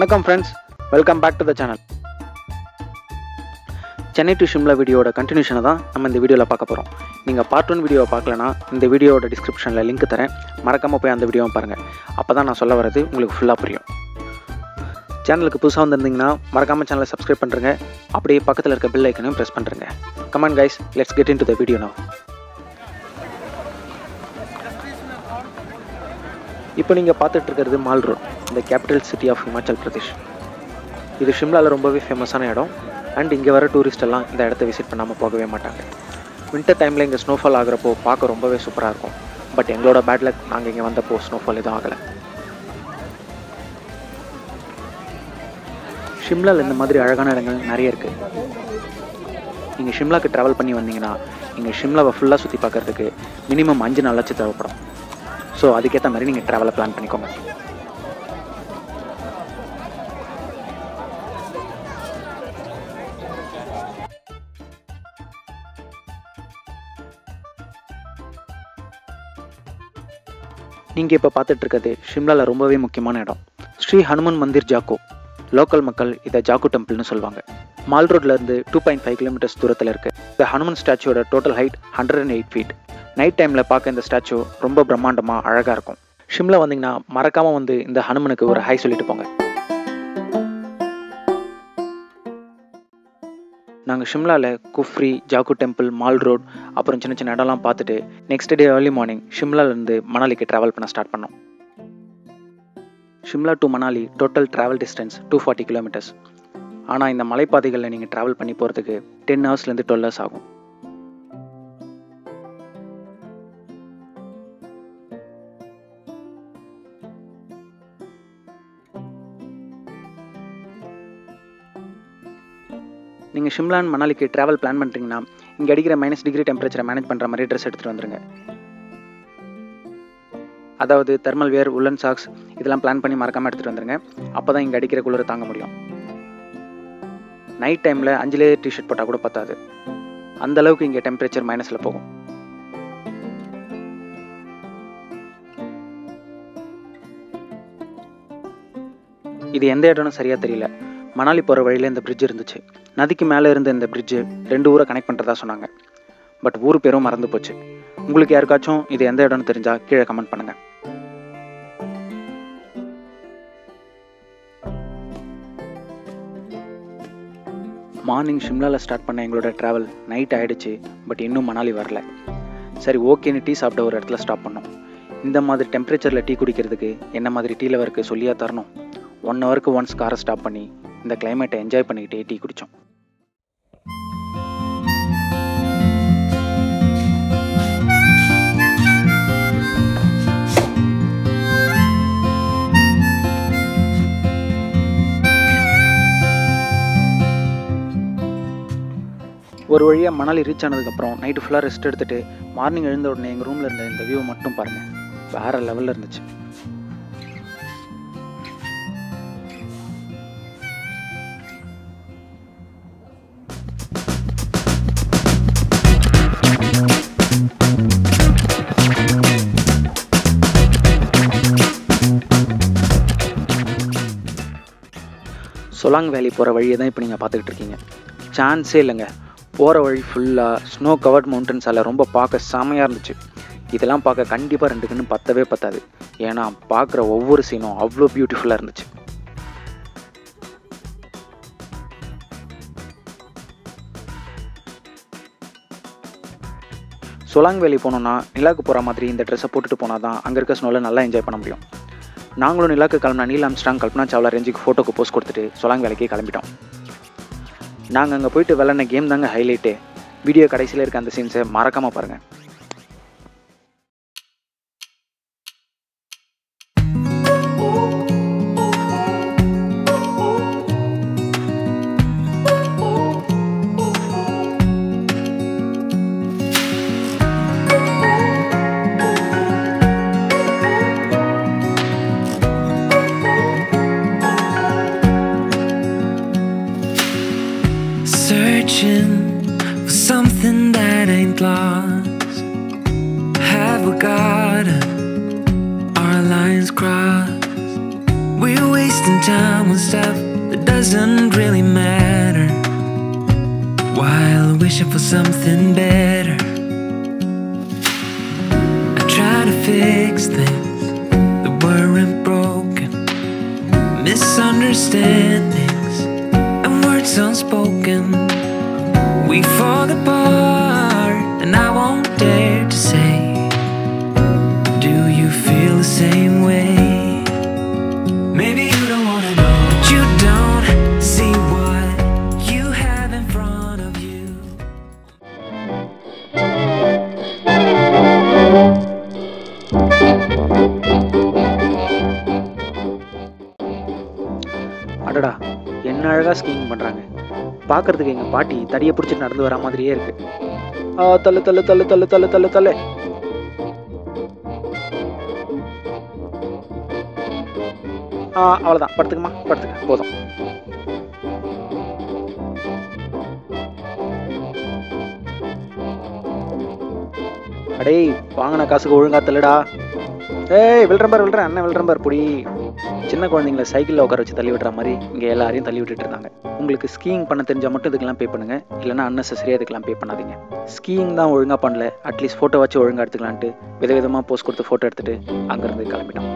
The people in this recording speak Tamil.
வணக்கம் friends welcome back to the channel Chennai to Shimla வீடியோட கண்டினியூஷனை தான் நம்ம இந்த வீடியோவில் பார்க்க போகிறோம் நீங்கள் பார்ட் ஒன் வீடியோவை பார்க்கலனா இந்த வீடியோவோட டிஸ்கிரிப்ஷனில் லிங்க் தரேன். மறக்காமல் போய் அந்த வீடியோவை பாருங்கள் அப்போ தான் நான் சொல்ல வரது உங்களுக்கு ஃபுல்லாக புரியும். சேனலுக்கு புதுசாக வந்திருந்தீங்கன்னா மறக்காமல் சேனலை சப்ஸ்கிரைப் பண்ணுறங்க அப்படியே பக்கத்தில் இருக்க பில் ஐக்கனையும் ப்ரெஸ் பண்ணுறங்க come on guys let's get into the video நான் இப்போ நீங்கள் பார்த்துட்டு இருக்கிறது மால் ரோட் இந்த capital city of Himachal Pradesh இது ஷிம்லாவில் ரொம்பவே ஃபேமஸான இடம். அண்ட் இங்கே வர டூரிஸ்ட் எல்லாம் இந்த இடத்த விசிட் பண்ணாமல் போகவே மாட்டாங்க. வின்டர் டைமில் இங்கே ஸ்னோஃபால் ஆகிறப்போ பார்க்க ரொம்பவே சூப்பராக இருக்கும். பட் எங்களோட பேட் லக் நாங்கள் இங்கே வந்தப்போ ஸ்னோஃபால் எதுவும் ஆகலை. ஷிம்லாவில் இந்த மாதிரி அழகான இடங்கள் நிறைய இருக்குது நீங்கள் ஷிம்லாக்கு ட்ராவல் பண்ணி வந்தீங்கன்னா நீங்கள் ஷிம்லாவை ஃபுல்லாக சுற்றி பார்க்கறதுக்கு மினிமம் அஞ்சு நாளாச்சும் தேவைப்படும். ஸோ அதுக்கேற்ற மாதிரி நீங்கள் ட்ராவலை பிளான் பண்ணிக்கோங்க. நீங்கள் இப்போ பார்த்துட்டு இருக்கிறது ஷிம்லாவில் ரொம்பவே முக்கியமான இடம். ஸ்ரீ ஹனுமன் மந்திர் ஜாக்கோ. லோக்கல் மக்கள் இதை ஜாக்கு டெம்பிள்னு சொல்லுவாங்க. மால் ரோட்லேருந்து டூ பாயிண்ட் ஃபைவ் கிலோமீட்டர்ஸ் தூரத்தில் இருக்குது இந்த Hanuman ஸ்டாச்சுவோட total height hundred and eight feet night டைமில் பார்க்க இந்த ஸ்டாச்சு ரொம்ப பிரம்மாண்டமாக அழகாக இருக்கும். ஷிம்லா வந்தீங்கன்னா மறக்காமல் வந்து இந்த ஹனுமனுக்கு ஒரு ஹை சொல்லிட்டு போங்க. நாங்கள் ஷிம்லாவில் Kufri Jakhoo temple mall road அப்புறம் சின்ன சின்ன இடம்லாம் பார்த்துட்டு நெக்ஸ்ட் டே ஏர்லி மார்னிங் ஷிம்லாலேருந்து மணாலிக்கு ட்ராவல் பண்ண ஸ்டார்ட் பண்ணோம். Shimla to Manali total travel distance two forty kilometres ஆனால் இந்த மலைப்பாதைகளில் நீங்கள் ட்ராவல் பண்ணி போகிறதுக்கு டென் ஹவர்ஸ்லேருந்து டுவெல் ஹவர்ஸ் ஆகும். நீங்கள் ஷிம்லா மணாலிக்கு ட்ராவல் பிளான் பண்ணுறீங்கன்னா இங்கே அடிக்கிற மைனஸ் டிகிரி டெம்பரேச்சரை மேனேஜ் பண்ணுற மாதிரி ட்ரெஸ் எடுத்துகிட்டு வந்துருங்க. அதாவது தெர்மல் வேர் உல்லன் சாக்ஸ் இதெல்லாம் பிளான் பண்ணி மறக்காமல் எடுத்துகிட்டு வந்துருங்க. அப்போ தான் இங்கே அடிக்கிற குளிரை தாங்க முடியும். நைட் டைமில் அஞ்சு லேயர் டிஷர்ட் போட்டால் கூட பத்தாது. அந்த அளவுக்கு இங்கே டெம்பரேச்சர் மைனஸில் போகும். இது எந்த இடம்னு சரியாக தெரியல. மணாலி போகிற வழியில் இந்த பிரிட்ஜ் இருந்துச்சு. நதிக்கு மேலே இருந்த இந்த பிரிட்ஜு ரெண்டு ஊரை கனெக்ட் பண்ணுறதா சொன்னாங்க. பட் ஊர் பேரும் மறந்து போச்சு. உங்களுக்கு யாருக்காச்சும் இது எந்த இடம்னு தெரிஞ்சால் கீழே கமெண்ட் பண்ணுங்கள் மார்னிங் ஷிம்லாவில் ஸ்டார்ட் பண்ண எங்களோட ட்ராவல் நைட் ஆகிடுச்சு பட் இன்னும் மணாலி வரல. சரி ஓகேன்னு டீ சாப்பிட்ட ஒரு இடத்துல ஸ்டாப் பண்ணோம். இந்த மாதிரி டெம்பரேச்சரில் டீ குடிக்கிறதுக்கு என்ன மாதிரி டீ லவருக்கு சொல்லியா தரணும்? ஒன் ஹவருக்கு ஒன்ஸ் காரை ஸ்டாப் பண்ணி இந்த கிளைமேட்டை என்ஜாய் பண்ணிக்கிட்டே டீ குடித்தோம் ஒரு வழியாக மணாலி ரீச் ஆனதுக்கப்புறம் நைட்டு ஃபுல்லாக ரெஸ்ட் எடுத்துட்டு மார்னிங் எழுந்த உடனே எங்கள் ரூமில் இருந்த இந்த வியூ மட்டும் பாருங்கள் வேறு லெவலில் இருந்துச்சு. சொலாங் வேலி போகிற வழியை தான் இப்போ நீங்கள் பார்த்துக்கிட்டு இருக்கீங்க. சான்ஸே இல்லைங்க. போகிற வழி ஃபுல்லாக ஸ்னோ கவர்ட் மவுண்டன்ஸால் ரொம்ப பார்க்க செமையாக இருந்துச்சு. இதெல்லாம் பார்க்க கண்டிப்பாக ரெண்டு கண்ணு பத்தவே பத்தாது. ஏன்னா பார்க்குற ஒவ்வொரு சீனும் அவ்வளோ பியூட்டிஃபுல்லாக இருந்துச்சு. சொலாங் வேலி போனோன்னா நிலாக்கு போகிற மாதிரி இந்த ட்ரெஸ்ஸை போட்டுட்டு போனால் தான் அங்கே இருக்க ஸ்னோவில் நல்லா என்ஜாய் பண்ண முடியும். நாங்களும் நிலாக்கு கிளம்புனா நீல் ஆம்ஸ்டாங் கல்பனா சாவ்லா ரேஞ்சுக்கு ஃபோட்டோக்கு போஸ்ட் கொடுத்துட்டு சொலாங் வேலைக்கு கிளம்பிட்டோம். நாங்கள் அங்கே போயிட்டு விளாட்ன கேம் தாங்க ஹைலைட்டு வீடியோ கடைசியில் இருக்க அந்த சீன்ஸை மறக்காமல் பாருங்கள் Searching for something that ain't lost. Have we got our lines crossed? We're wasting time on stuff that doesn't really matter. While wishing for something better. I try to fix things that weren't broken. Misunderstandings and words unspoken. We fall apart, and I won't dare to say. Do you feel the same way? Maybe you don't wanna know, but you don't see what you have in front of you. அடடா என்ன அழகாக ஸ்கீயிங் பண்ணுறாங்க பார்க்கறதுக்கு எங்கள் பாட்டி தடியை பிடிச்சிட்டு நடந்து வர மாதிரியே இருக்கு. ஆ தள்ளு தள்ளு தள்ளு தள்ளு தள்ளு தள்ளு தள்ளு. ஆ அவ்வளோதான் படுத்துக்குமா படுத்துக்க. போதும். அடேய் வாங்கின காசுக்கு ஒழுங்கா தள்ளுடா. ஏய் வில்றம்பர் வில்றேன். அண்ணன் வில்றம்பர் புடி. சின்ன குழந்தைங்கள சைக்கிளில் உட்கார வச்சு தள்ளி விடுற மாதிரி இங்கே எல்லாரையும் தள்ளி விட்டுட்டு இருந்தாங்க. உங்களுக்கு ஸ்கீயிங் பண்ண தெரிஞ்சால் மட்டும் இதுக்கெல்லாம் பே பண்ணுங்க. இல்லைனா அன்னெசரியாக இதுக்கெல்லாம் பே பண்ணாதீங்க. ஸ்கீயிங் தான் ஒழுங்காக பண்ணல. அட்லீஸ்ட் ஃபோட்டோ வச்சு ஒழுங்காக எடுத்துக்கலான்ட்டு விதவிதமாக போஸ்ட் கொடுத்து ஃபோட்டோ எடுத்துட்டு அங்கேருந்து கிளம்பிட்டோம்.